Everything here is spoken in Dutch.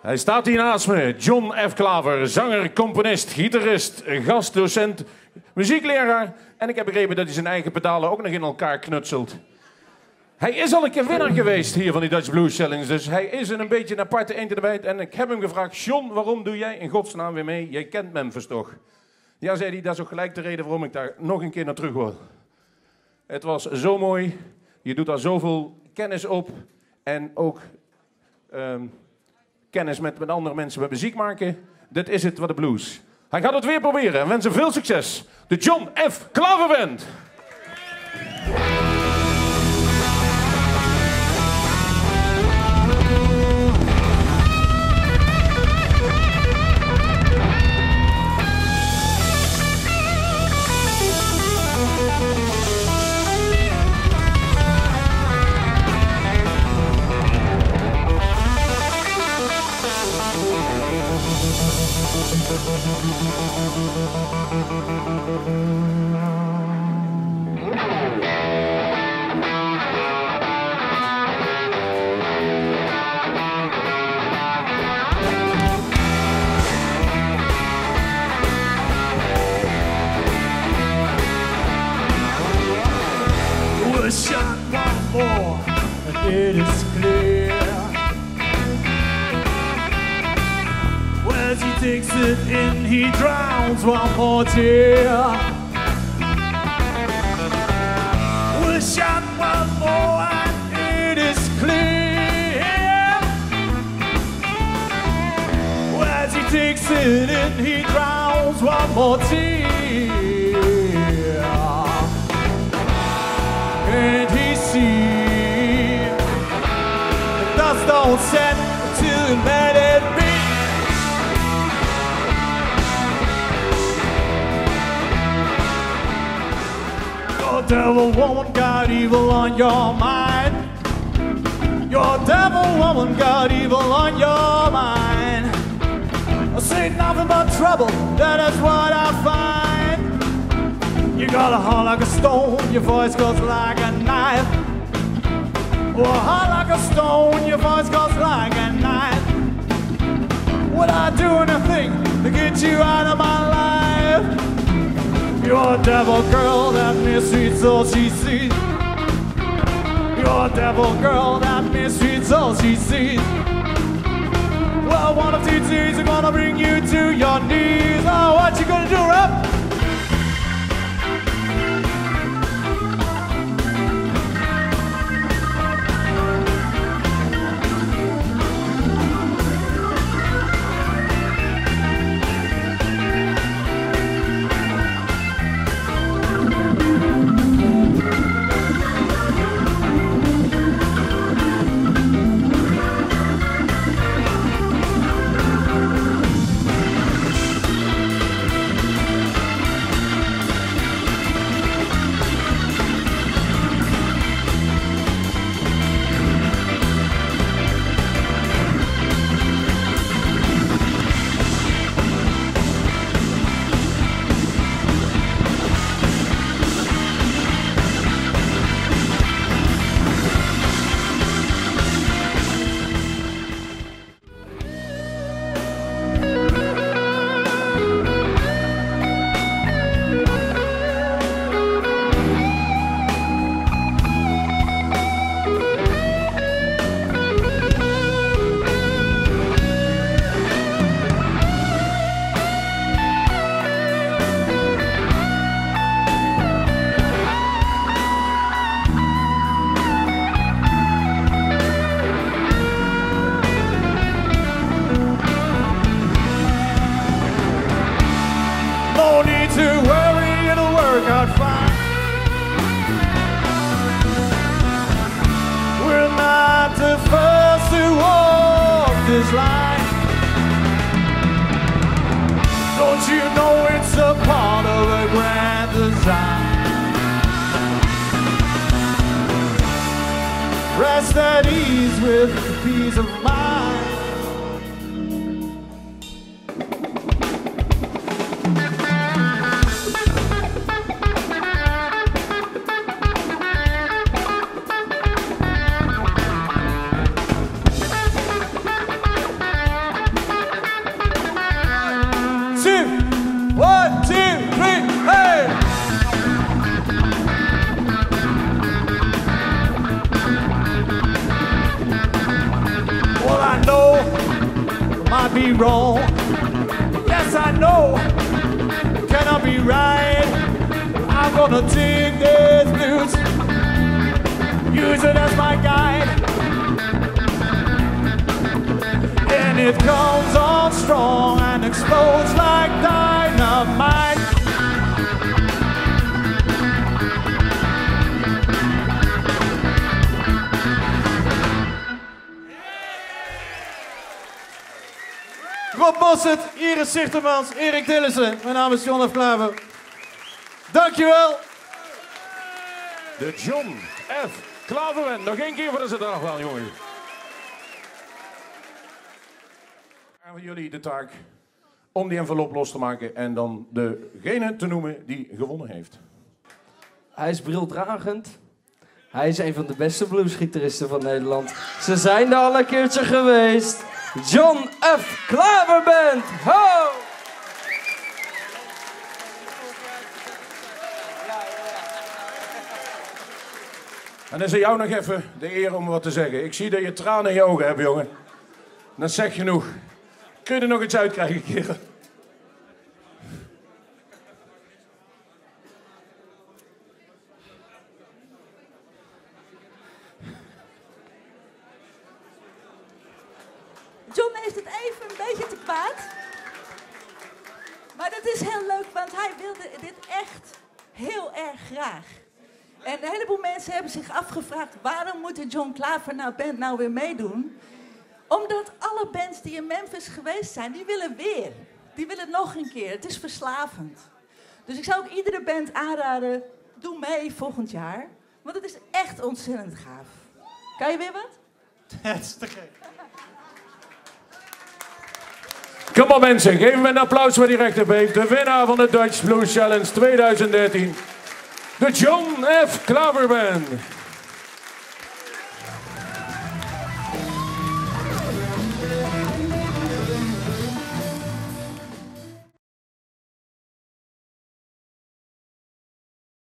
Hij staat hier naast me. John F. Klaver, zanger, componist, gitarist, gastdocent, muziekleraar. En ik heb begrepen dat hij zijn eigen pedalen ook nog in elkaar knutselt. Hij is al een keer winnaar geweest hier van die Dutch Blues Challenge. Dus hij is een beetje een aparte de bijt. En ik heb hem gevraagd, John, waarom doe jij in godsnaam weer mee? Jij kent Memphis toch? Ja, zei hij, dat is ook gelijk de reden waarom ik daar nog een keer naar terug wil. Het was zo mooi. Je doet daar zoveel kennis op. En ook ehm, kennis met, met andere mensen met muziek maken. Dit is het wat de blues. Hij gaat het weer proberen en wens hem veel succes. De John F. Klaver Shot one more, and it is clear. As he takes it in, he drowns one more tear. Shot one more, and it is clear. As he takes it in, he drowns one more tear. Don't set to let it be? Your devil woman got evil on your mind. Your devil woman got evil on your mind. I see nothing but trouble, that is what I find. You got a heart like a stone, your voice goes like a knife. A heart like a stone, your voice goes like a knife. Would I do anything to get you out of my life? You're a devil girl, that mistreats all she sees. You're a devil girl, that mistreats all she sees. Well, one of these days gonna bring you to your knees. Oh, what you gonna do, rap? Line. Don't you know it's a part of a grand design? Rest at ease with peace of mind. Cannot be wrong. Yes, I know, cannot be right. I'm gonna take this blues, use it as my guide. And it comes on strong and explodes like dynamite. Rob Bosset, Iris Zichtermans, Erik Dillissen. Mijn naam is John F. Klaver. Dankjewel. De John F. Klaverband. Nog één keer voor de wel, jongen. En van jullie de taak om die envelop los te maken en dan degene te noemen die gewonnen heeft. Hij is brildragend. Hij is een van de beste bluesgitaristen van Nederland. Ze zijn er al een keertje geweest. John F. Klaverband. Ho! En dan is er jou nog even de eer om wat te zeggen. Ik zie dat je tranen in je ogen hebt, jongen. Dat zeg genoeg. Kun je er nog iets uitkrijgen, kerel? Heeft het even een beetje te kwaad. Maar dat is heel leuk, want hij wilde dit echt heel erg graag. En een heleboel mensen hebben zich afgevraagd... waarom moet de John Klaver nou band nou weer meedoen? Omdat alle bands die in Memphis geweest zijn, die willen weer. Die willen nog een keer. Het is verslavend. Dus ik zou ook iedere band aanraden... doe mee volgend jaar. Want het is echt ontzettend gaaf. Kan je weer wat? Het is te gek. Kom op mensen, geef hem een applaus waar hij recht op heeft. De winnaar van de Dutch Blues Challenge 2013. De John F. Klaverband.